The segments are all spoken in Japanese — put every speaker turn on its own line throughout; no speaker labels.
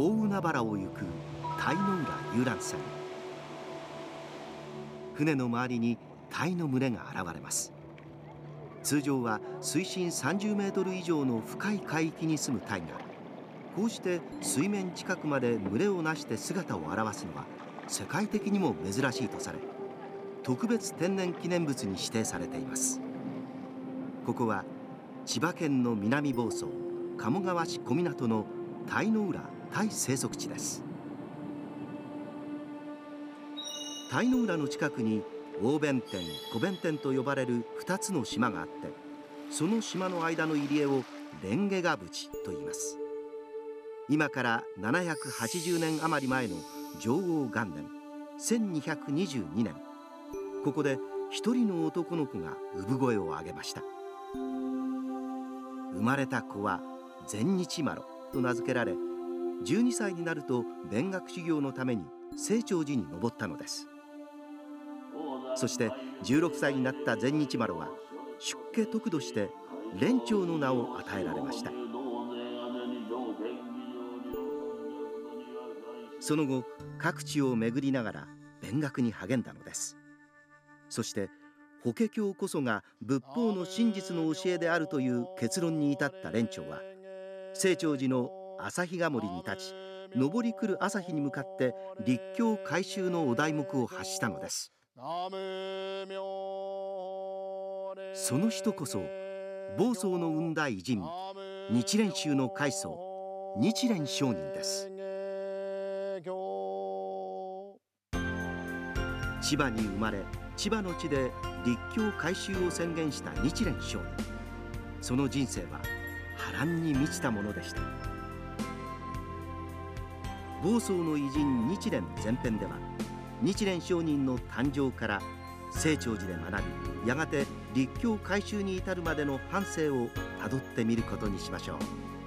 大海原を行く鯛の浦遊覧船。船の周りに鯛の群れが現れます。通常は水深30メートル以上の深い海域に住む鯛がこうして水面近くまで群れをなして姿を現すのは世界的にも珍しいとされ特別天然記念物に指定されています。ここは千葉県の南房総鴨川市小湊の鯛の浦鯛生息地です。鯛の浦の近くに大弁天小弁天と呼ばれる2つの島があってその島の間の入り江を蓮華ヶ淵と言います。今から780年余り前の上王元年1222年ここで一人の男の子が産声を上げました。生まれた子は善日麻呂と名付けられ12歳になると勉学修行のために清張寺に登ったのです。そして16歳になった善日麻呂は出家得度して蓮長の名を与えられました。その後各地を巡りながら勉学に励んだのです。そして法華経こそが仏法の真実の教えであるという結論に至った蓮長は清張寺の旭ヶ森に立ち昇り来る朝日に向かって立教改修のお題目を発したのです。その人こそ房総の雲大偉人日蓮宗の開祖日蓮上人です。千葉に生まれ千葉の地で立教改修を宣言した日蓮上人。その人生は波乱に満ちたものでした。房総の偉人日蓮前編では日蓮上人の誕生から清張寺で学びやがて立教改修に至るまでの半生をたどってみることにしましょう。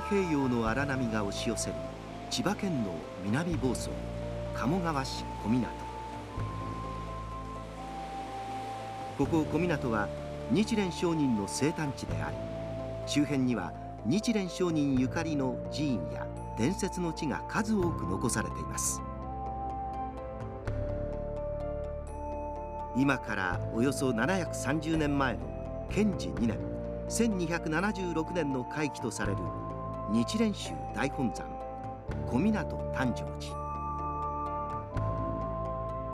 平洋の荒波が押し寄せる千葉県の南房総鴨川市小湊。ここ小湊は日蓮上人の生誕地であり周辺には日蓮上人ゆかりの寺院や伝説の地が数多く残されています。今からおよそ730年前の建治2年1276年の開基とされる日蓮宗大本山小湊誕生寺。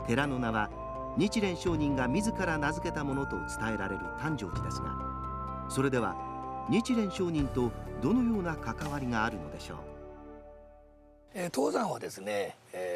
寺の名は日蓮上人が自ら名付けたものと伝えられる誕生寺ですがそれでは日蓮上人とどのような関わりがあるのでしょう？
え東山はですね、え、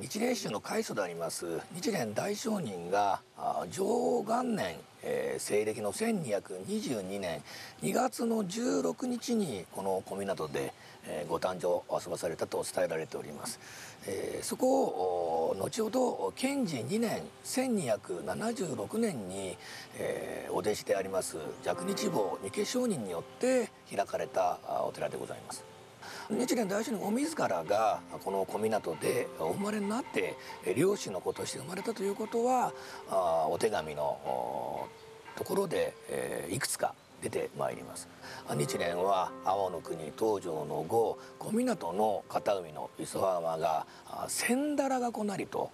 日蓮宗の開祖であります日蓮大聖人が上王元年、えー、西暦の1222年2月の16日にこの小湊で、えー、ご誕生を遊ばされたと伝えられております。えー、そこを後ほど建治2年1276年に、えー、お弟子であります寂日坊二家上人によって開かれたお寺でございます。日蓮大師のお自らがこの小湊でお生まれになって漁師の子として生まれたということはお手紙のところでいくつか出てまいります。日蓮は青の国東条の後小湊の片海の磯浜が千だらがこなりと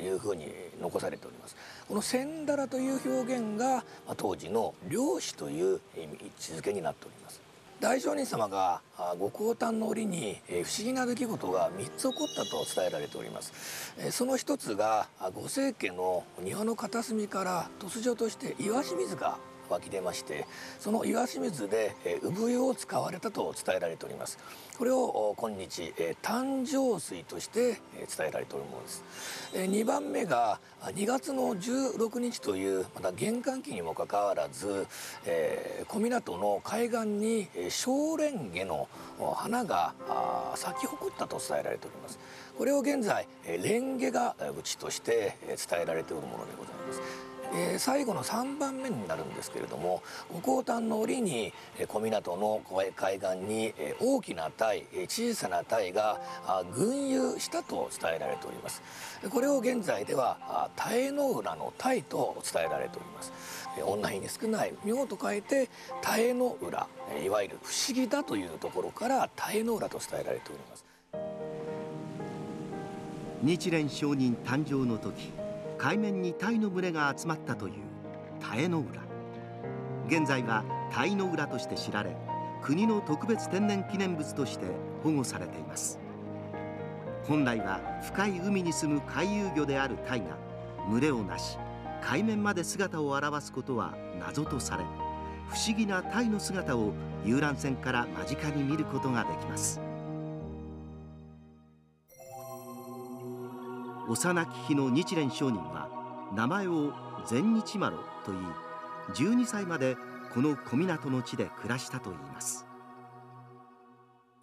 いうふうに残されております。この千だらという表現が当時の漁師という位置づけになっております。大聖人様がご降誕の折に不思議な出来事が3つ起こったと伝えられております。その一つがご清家の庭の片隅から突如として岩清水が湧き出ましてその岩清水で産湯を使われたと伝えられております。これを今日誕生水として伝えられておるものです。2番目が2月の16日というまた玄関期にもかかわらず小湊の海岸に小蓮華の花が咲き誇ったと伝えられております。これを現在蓮華がうちとして伝えられているものでございます。えー、最後の3番目になるんですけれども五香丹の折に小湊の海岸に大きな鯛小さな鯛が群遊したと伝えられております。これを現在では鯛の浦の鯛と伝えられております。女比に少ない妙と書いて鯛の浦いわゆる不思議だというところから鯛の浦と伝えられております。
日蓮上人誕生の時海面に鯛の群れが集まったという鯛の浦現在は鯛の浦として知られ国の特別天然記念物として保護されています。本来は深い海に住む回遊魚である鯛が群れをなし海面まで姿を現すことは謎とされ不思議な鯛の姿を遊覧船から間近に見ることができます。幼き日の日蓮上人は名前を善日丸と言い12歳までこの小湊の地で暮らしたといいます。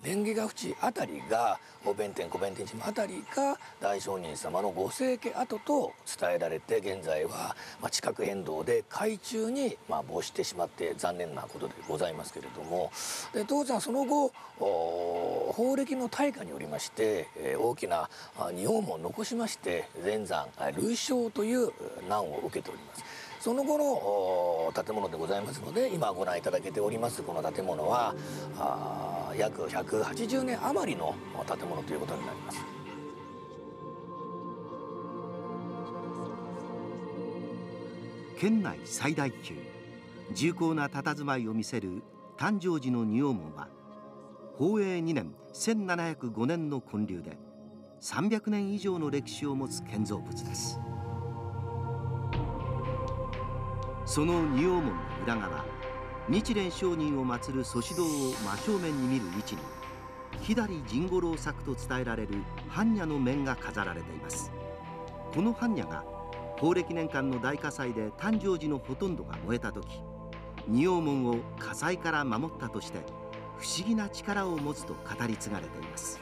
蓮華ヶ淵あたりがお弁天小弁天島あたりが大聖人様のご生家跡と伝えられて現在は、まあ、地殻変動で海中に、まあ、没してしまって残念なことでございますけれどもで当然その後法暦の大火によりまして、えー、大きな仁王門を残しまして全山類焼という難を受けております。その後の建物でございますので今ご覧いただけておりますこの建物は約180年余りの建物ということになります。
県内最大級重厚な佇まいを見せる誕生寺の仁王門は宝永2年1705年の建立で300年以上の歴史を持つ建造物です。その仁王門の裏側日蓮上人を祀る祖師堂を真正面に見る位置に左甚五郎作と伝えられる般若の面が飾られています。この般若が法暦年間の大火災で誕生寺のほとんどが燃えた時仁王門を火災から守ったとして不思議な力を持つと語り継がれています。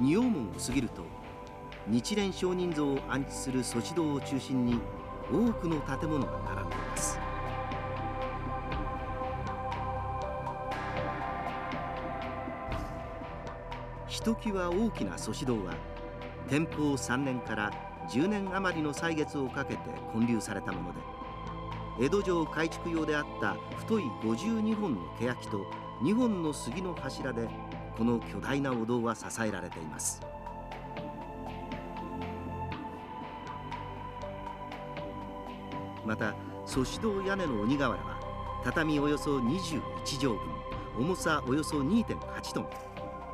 仁王門を過ぎると日蓮上人像を安置する祖師堂を中心に多くの建物が並んでいますひときわ大きな祖師堂は天保3年から10年余りの歳月をかけて建立されたもので江戸城改築用であった太い52本の欅と2本の杉の柱でこの巨大なお堂は支えられています。また祖師堂屋根の鬼瓦は畳およそ21畳分重さおよそ2.8トン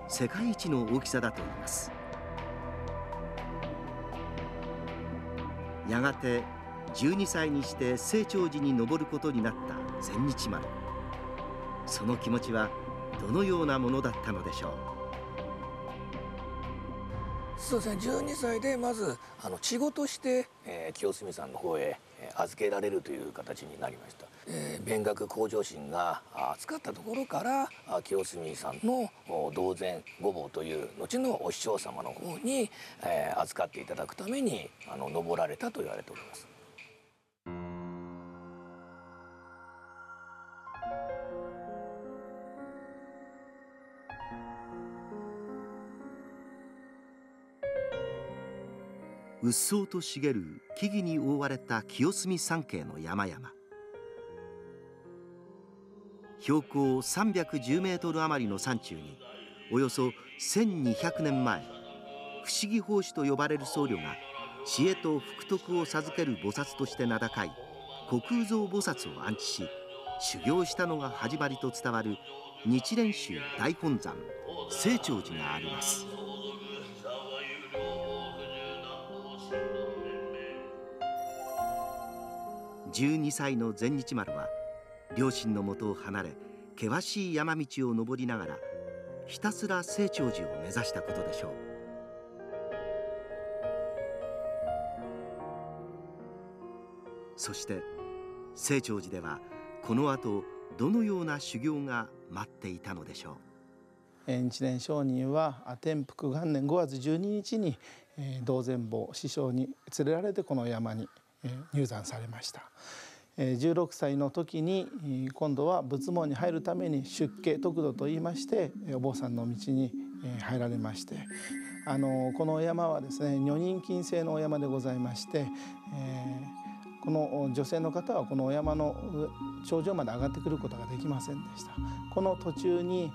世界一の大きさだといいます。やがて12歳にして清張寺に登ることになった千日丸。その気持ちはどのようなものだったのでしょう？
そうですね。12歳でまずあの稚児として、えー、清澄さんの方へ預けられるという形になりました、えー、勉学向上心が扱ったところから清澄さんの同然御坊という後のお師匠様の方に、えー、預かっていただくためにあの登られたと言われております。
うっそうと茂る木々に覆われた清澄山系の山々標高310メートル余りの山中におよそ1200年前不思議法師と呼ばれる僧侶が知恵と福徳を授ける菩薩として名高い虚空蔵菩薩を安置し修行したのが始まりと伝わる日蓮宗大本山清張寺があります。12歳の善日丸は両親のもとを離れ険しい山道を登りながらひたすら清張寺を目指したことでしょう。そして清張寺ではこの後どのような修行が待っていたのでしょ
う。日蓮上人は天福元年5月12日に道前坊師匠に連れられてこの山に入山されました。16歳の時に今度は仏門に入るために出家得度といいましてお坊さんの道に入られましてあのこの山はですね女人禁制のお山でございまして、えーこの女性の方はこのお山の頂上まで上がってくることができませんでした。この途中に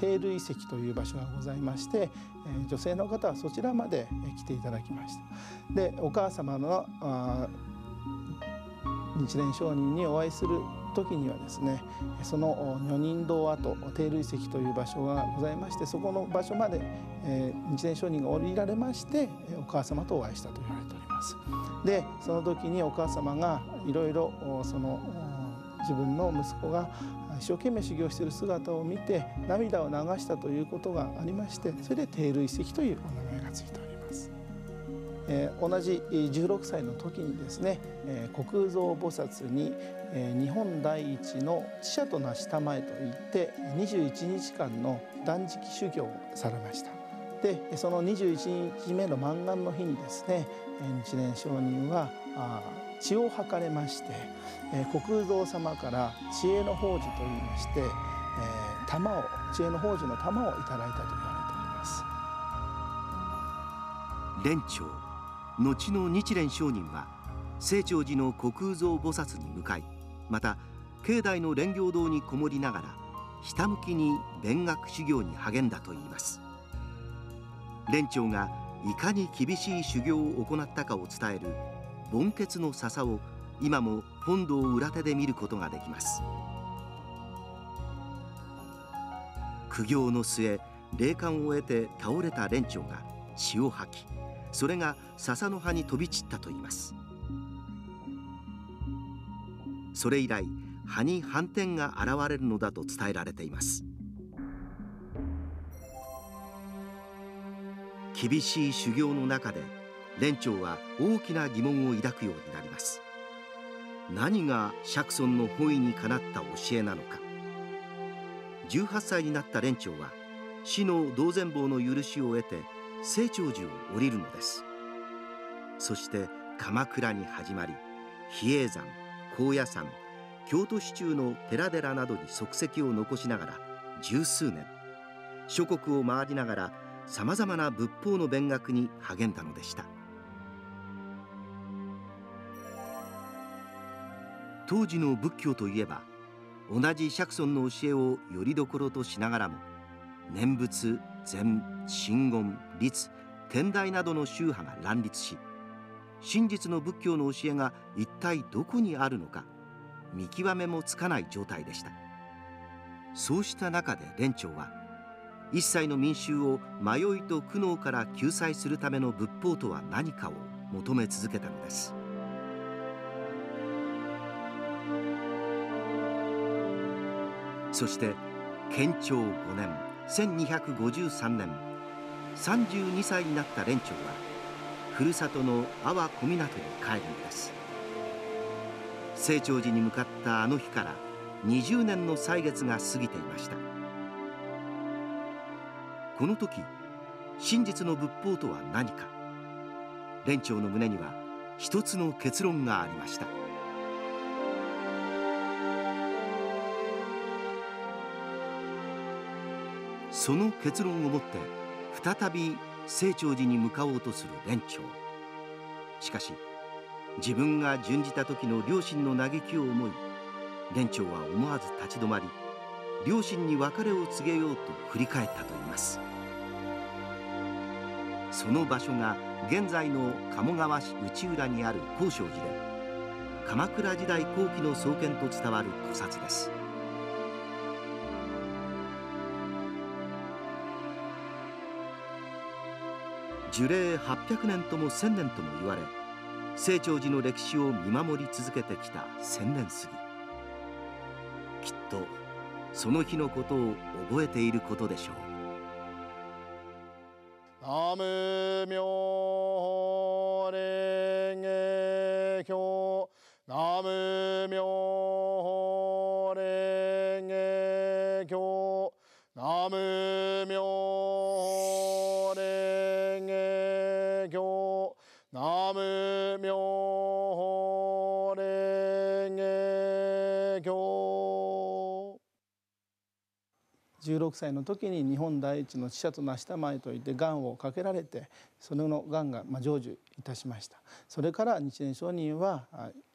テール遺跡という場所がございまして女性の方はそちらまで来ていただきました。でお母様の日蓮上人にお会いする時にはですねその女人堂跡定類石という場所がございましてそこの場所までえ日蓮上人が降りられましてお母様とお会いしたと言われております。でその時にお母様がいろいろその自分の息子が一生懸命修行している姿を見て涙を流したということがありましてそれで定類石というお名前がついております。同じ16歳の時にですね、えー、国蔵菩薩に、日本第一の知者となしたまえといって21日間の断食修行をされました。でその21日目の満願の日にですね日蓮上人は知を図れまして国蔵様から知恵の宝珠といいまして玉を知恵の宝珠の玉をいただいたと言われております
蓮長後の日蓮上人は清張寺の虚空蔵菩薩に向かいまた境内の蓮行堂にこもりながらひたむきに勉学修行に励んだといいます。蓮長がいかに厳しい修行を行ったかを伝える盆血の笹を今も本堂裏手で見ることができます。苦行の末霊感を得て倒れた蓮長が血を吐きそれが笹の葉に飛び散ったといいます。それ以来葉に斑点が現れるのだと伝えられています。厳しい修行の中で蓮長は大きな疑問を抱くようになります。何が釈尊の本意にかなった教えなのか。18歳になった蓮長は死の同然坊の許しを得て清張寺を降りるのです。そして鎌倉に始まり比叡山高野山京都市中の寺々などに足跡を残しながら十数年諸国を回りながらさまざまな仏法の勉学に励んだのでした。当時の仏教といえば同じ釈尊の教えをよりどころとしながらも念仏禅真言律天台などの宗派が乱立し真実の仏教の教えが一体どこにあるのか見極めもつかない状態でした。そうした中で蓮長は一切の民衆を迷いと苦悩から救済するための仏法とは何かを求め続けたのです。そして建長5年1253年32歳になった蓮長はふるさとの阿波小湊に帰るのです。清張寺に向かったあの日から20年の歳月が過ぎていました。この時真実の仏法とは何か。蓮長の胸には一つの結論がありました。その結論をもって再び清張寺に向かおうとする蓮長しかし自分が準じた時の両親の嘆きを思い蓮長は思わず立ち止まり両親に別れを告げようと振り返ったといいます。その場所が現在の鴨川市内浦にある高尚寺で鎌倉時代後期の創建と伝わる古刹です。樹齢800年とも1000年とも言われ清張寺の歴史を見守り続けてきた千年杉。きっとその日のことを覚えていることでしょう。
16歳の時に日本第一の死者となしたまえといってがんをかけられてそのがんが成就いたしました。それから日蓮上人は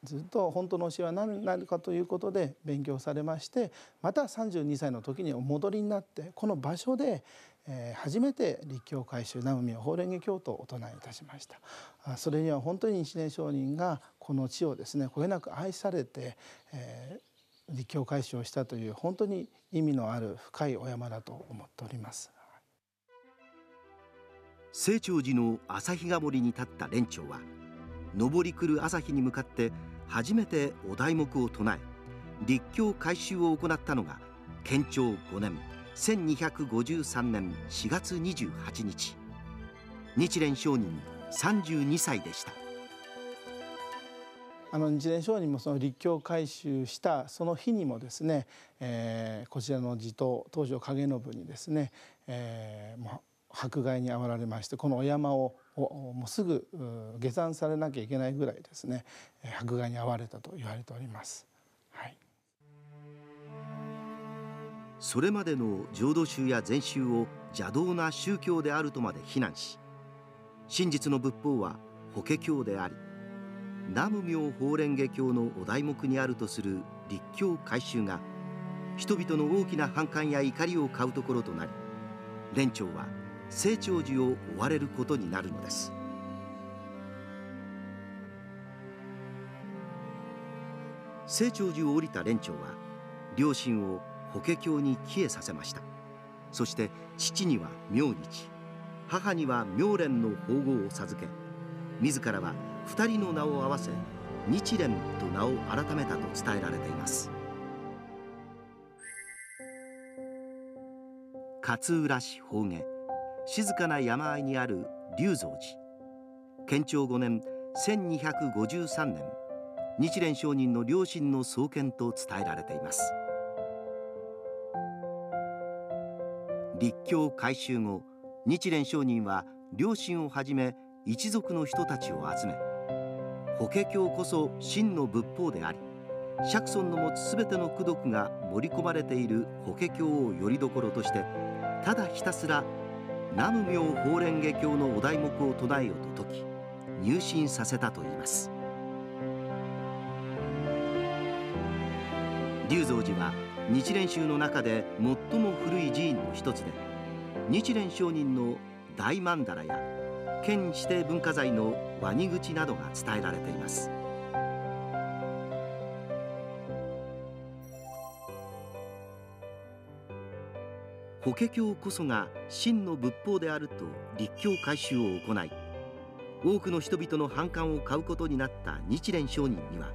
ずっと本当の教えは何なるかということで勉強されましてまた32歳の時にお戻りになってこの場所で初めて立教改宗南無妙法蓮華経とお唱えいたしました。それには本当に日蓮上人がこの地をですねこよなく愛されて、えー立教開始をしたという本当に意味のある深いお山だと思っております。
清張寺の朝日が森に立った蓮長は昇り来る朝日に向かって初めてお題目を唱え立教改修を行ったのが建長5年1253年4月28日。日蓮上人32歳でした。
あの日蓮上人もその立教改修したその日にもですね、えー、こちらの地頭東条景信にですね、えー、もう迫害に遭われましてこのお山をもうすぐ下山されなきゃいけないぐらいですね迫害に遭われたと言われております。はい、
それまでの浄土宗や禅宗を邪道な宗教であるとまで非難し真実の仏法は法華経であり南無妙法蓮華経のお題目にあるとする立教改宗が人々の大きな反感や怒りを買うところとなり蓮長は清張寺を追われることになるのです。清張寺を降りた蓮長は両親を法華経に帰依させました。そして父には明日母には妙蓮の宝号を授け自らは二人の名を合わせ日蓮と名を改めたと伝えられています。勝浦市法華静かな山あいにある龍蔵寺。建長5年1253年日蓮上人の両親の創建と伝えられています。立教改修後日蓮上人は両親をはじめ一族の人たちを集め法華経こそ真の仏法であり釈尊の持つ全ての功徳が盛り込まれている法華経をよりどころとしてただひたすら南無妙法蓮華経のお題目を唱えよと説き入信させたといいます。龍蔵寺は日蓮宗の中で最も古い寺院の一つで日蓮上人の大曼荼羅や県指定文化財のワニ口などが伝えられています。法華経こそが真の仏法であると立教改修を行い多くの人々の反感を買うことになった日蓮上人には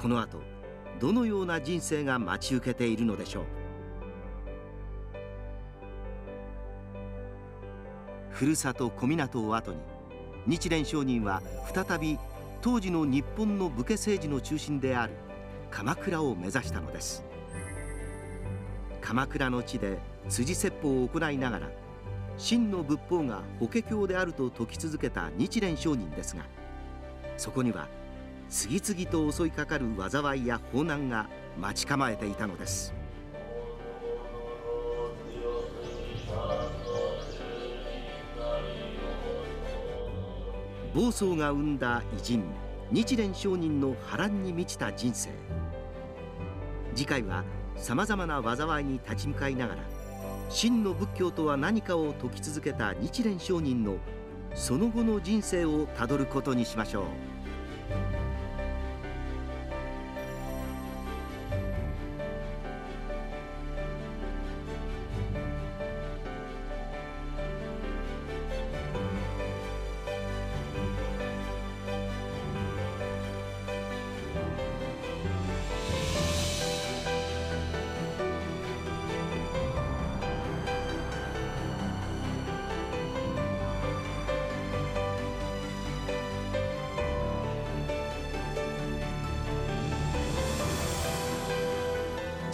この後どのような人生が待ち受けているのでしょう。ふるさと小湊を後に日蓮上人は再び当時の日本の武家政治の中心である鎌倉を目指したのです。鎌倉の地で辻説法を行いながら真の仏法が法華経であると説き続けた日蓮上人ですがそこには次々と襲いかかる災いや法難が待ち構えていたのです。暴走が生んだ偉人日蓮上人の波乱に満ちた人生次回はさまざまな災いに立ち向かいながら真の仏教とは何かを説き続けた日蓮上人のその後の人生をたどることにしましょう。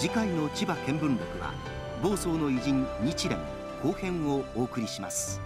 次回の千葉見聞録は房総の偉人日蓮後編をお送りします。